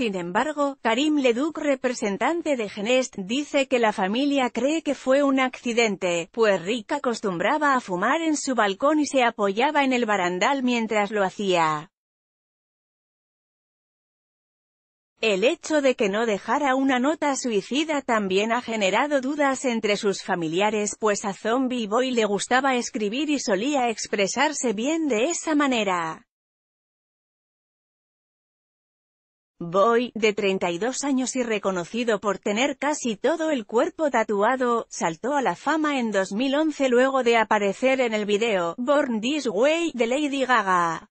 Sin embargo, Karim Leduc representante de Genest, dice que la familia cree que fue un accidente, pues Rick acostumbraba a fumar en su balcón y se apoyaba en el barandal mientras lo hacía. El hecho de que no dejara una nota suicida también ha generado dudas entre sus familiares pues a Zombie Boy le gustaba escribir y solía expresarse bien de esa manera. Boy, de 32 años y reconocido por tener casi todo el cuerpo tatuado, saltó a la fama en 2011 luego de aparecer en el video Born This Way de Lady Gaga.